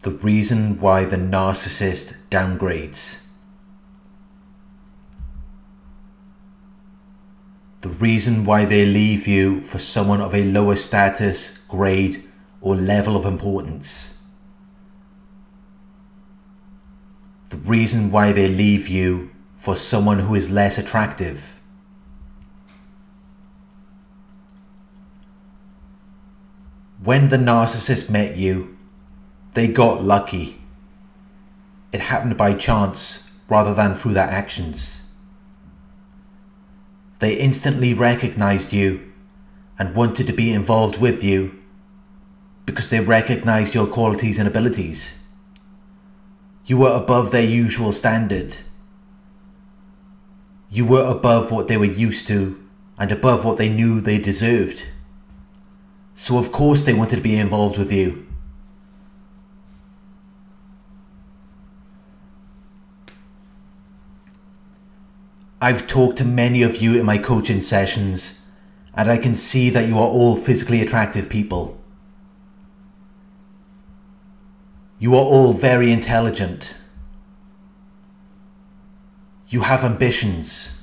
The reason why the narcissist downgrades. The reason why they leave you for someone of a lower status, grade, or level of importance. The reason why they leave you for someone who is less attractive. When the narcissist met you, they got lucky. It happened by chance rather than through their actions. They instantly recognized you and wanted to be involved with you because they recognized your qualities and abilities. You were above their usual standard. You were above what they were used to and above what they knew they deserved. So of course they wanted to be involved with you. I've talked to many of you in my coaching sessions and I can see that you are all physically attractive people. You are all very intelligent. You have ambitions.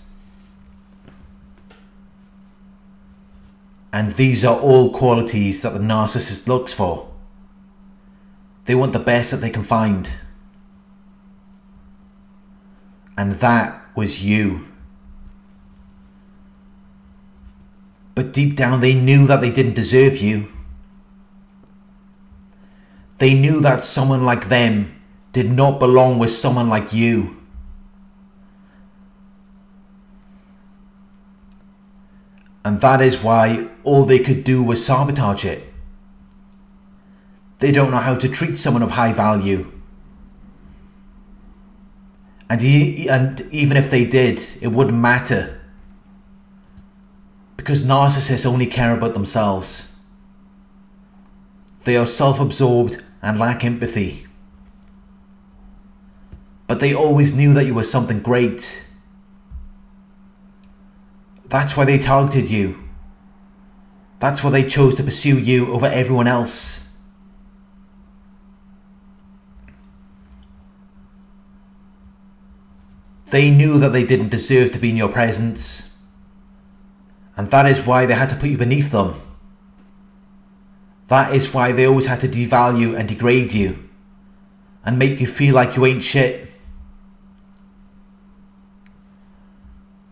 And these are all qualities that the narcissist looks for. They want the best that they can find. And that was you. But deep down, they knew that they didn't deserve you. They knew that someone like them did not belong with someone like you. And that is why all they could do was sabotage it. They don't know how to treat someone of high value. And, he, and even if they did, it wouldn't matter. Because narcissists only care about themselves. They are self absorbed and lack empathy. But they always knew that you were something great. That's why they targeted you. That's why they chose to pursue you over everyone else. They knew that they didn't deserve to be in your presence. And that is why they had to put you beneath them. That is why they always had to devalue and degrade you. And make you feel like you ain't shit.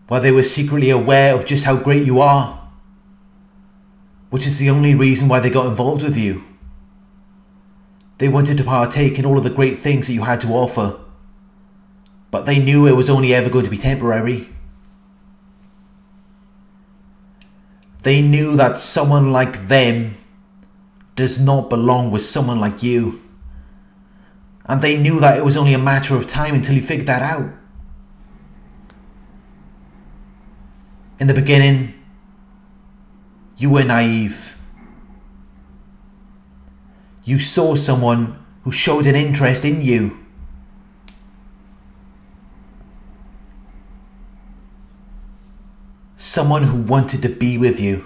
While they were secretly aware of just how great you are. Which is the only reason why they got involved with you. They wanted to partake in all of the great things that you had to offer but they knew it was only ever going to be temporary. They knew that someone like them does not belong with someone like you. And they knew that it was only a matter of time until you figured that out. In the beginning, you were naive. You saw someone who showed an interest in you. Someone who wanted to be with you.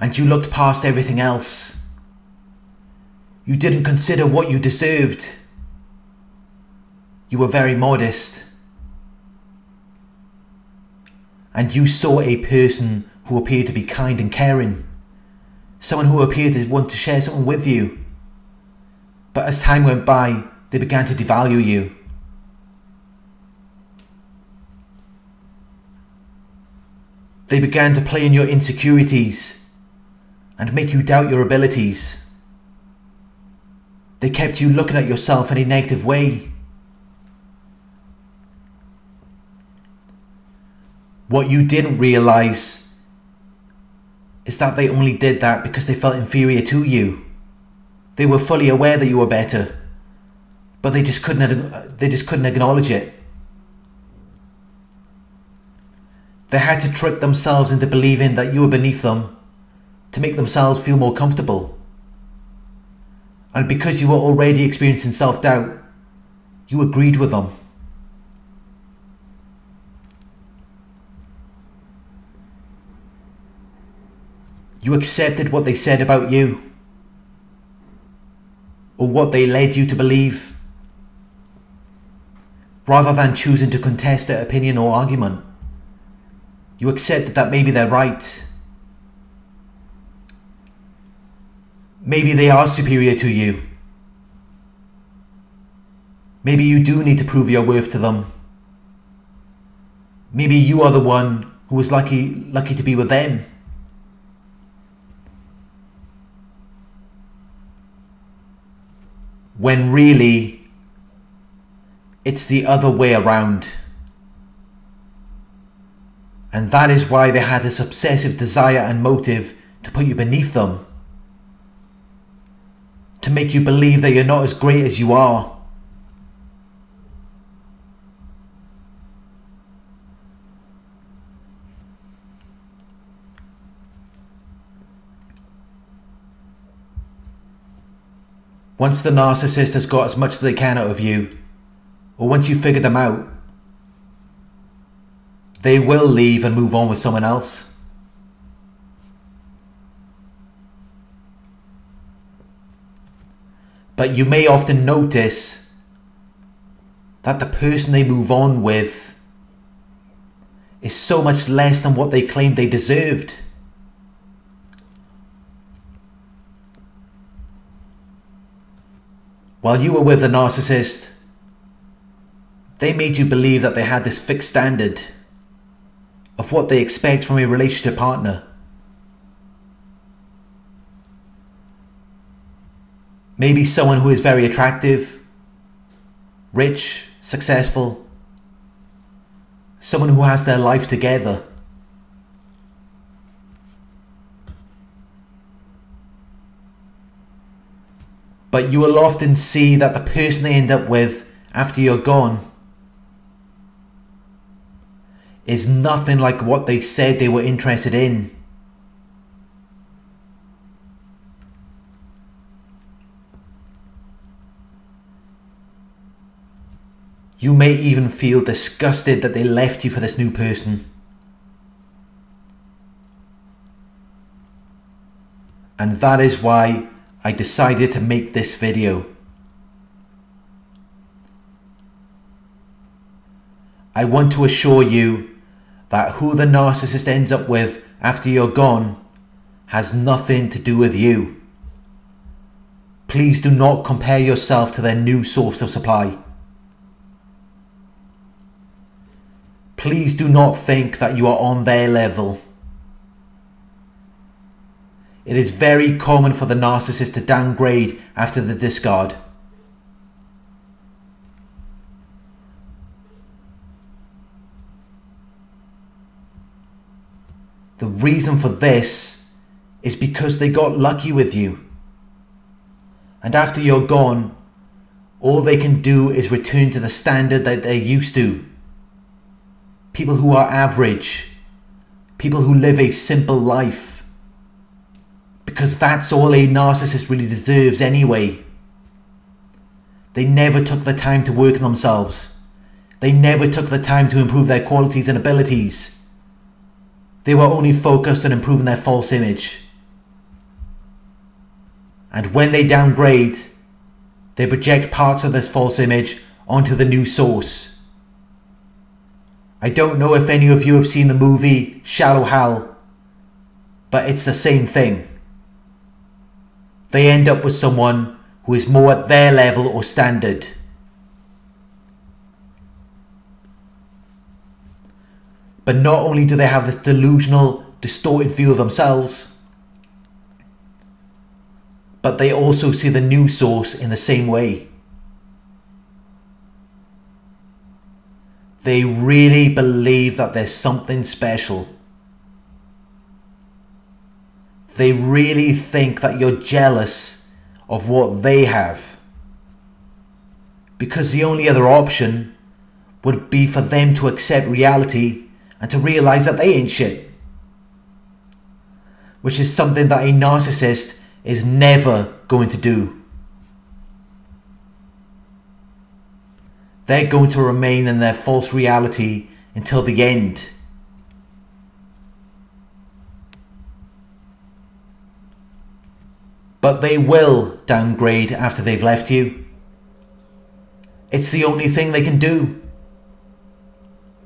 And you looked past everything else. You didn't consider what you deserved. You were very modest. And you saw a person who appeared to be kind and caring. Someone who appeared to want to share something with you. But as time went by, they began to devalue you. They began to play on your insecurities and make you doubt your abilities. They kept you looking at yourself in a negative way. What you didn't realise is that they only did that because they felt inferior to you. They were fully aware that you were better, but they just couldn't they just couldn't acknowledge it. They had to trick themselves into believing that you were beneath them to make themselves feel more comfortable. And because you were already experiencing self doubt, you agreed with them. You accepted what they said about you. or what they led you to believe. Rather than choosing to contest their opinion or argument, you accepted that maybe they're right. Maybe they are superior to you. Maybe you do need to prove your worth to them. Maybe you are the one who was lucky lucky to be with them. When really it's the other way around. And that is why they had this obsessive desire and motive to put you beneath them. To make you believe that you're not as great as you are. Once the narcissist has got as much as they can out of you, or once you figure them out, they will leave and move on with someone else. But you may often notice that the person they move on with is so much less than what they claimed they deserved. While you were with a narcissist, they made you believe that they had this fixed standard of what they expect from a relationship partner. Maybe someone who is very attractive, rich, successful, someone who has their life together. But you will often see that the person they end up with after you're gone is nothing like what they said they were interested in. You may even feel disgusted that they left you for this new person. And that is why I decided to make this video. I want to assure you that who the narcissist ends up with after you're gone has nothing to do with you. Please do not compare yourself to their new source of supply. Please do not think that you are on their level. It is very common for the narcissist to downgrade after the discard. The reason for this is because they got lucky with you. And after you're gone, all they can do is return to the standard that they're used to. People who are average, people who live a simple life because that's all a narcissist really deserves anyway. They never took the time to work on themselves. They never took the time to improve their qualities and abilities. They were only focused on improving their false image. And when they downgrade, they project parts of this false image onto the new source. I don't know if any of you have seen the movie Shallow Hal, but it's the same thing they end up with someone who is more at their level or standard. But not only do they have this delusional, distorted view of themselves, but they also see the new source in the same way. They really believe that there's something special they really think that you're jealous of what they have. Because the only other option would be for them to accept reality and to realize that they ain't shit. Which is something that a narcissist is never going to do. They're going to remain in their false reality until the end. But they will downgrade after they've left you. It's the only thing they can do.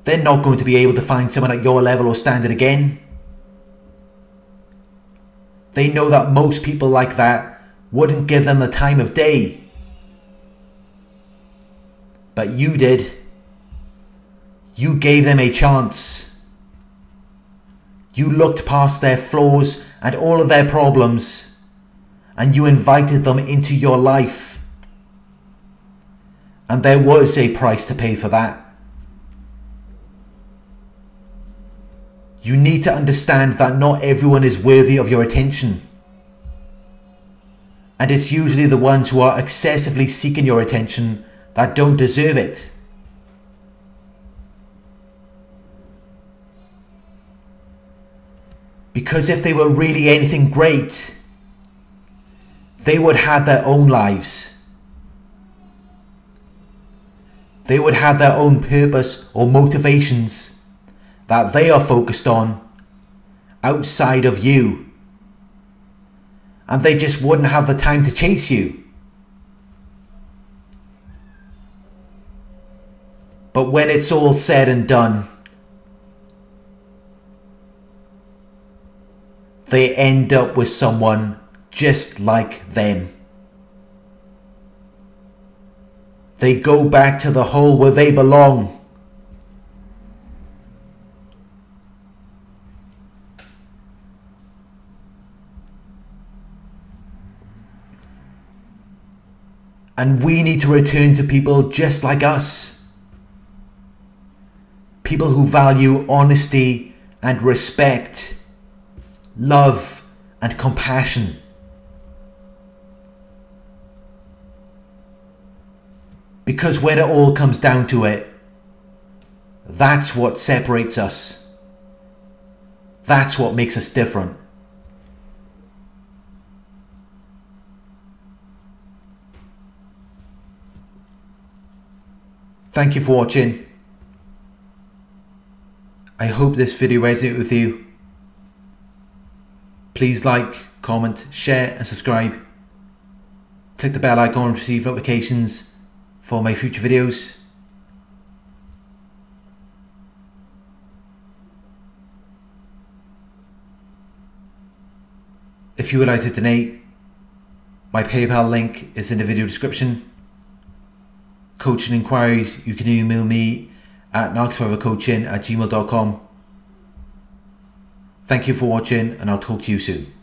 They're not going to be able to find someone at your level or standard again. They know that most people like that wouldn't give them the time of day. But you did. You gave them a chance. You looked past their flaws and all of their problems and you invited them into your life. And there was a price to pay for that. You need to understand that not everyone is worthy of your attention. And it's usually the ones who are excessively seeking your attention that don't deserve it. Because if they were really anything great, they would have their own lives. They would have their own purpose or motivations that they are focused on outside of you. And they just wouldn't have the time to chase you. But when it's all said and done, they end up with someone just like them. They go back to the hole where they belong. And we need to return to people just like us. People who value honesty and respect, love and compassion. Because when it all comes down to it, that's what separates us. That's what makes us different. Thank you for watching. I hope this video resonated with you. Please like, comment, share and subscribe. Click the bell icon to receive notifications for my future videos. If you would like to donate, my PayPal link is in the video description. Coaching inquiries, you can email me at narcsurvivorcoaching at gmail.com. Thank you for watching and I'll talk to you soon.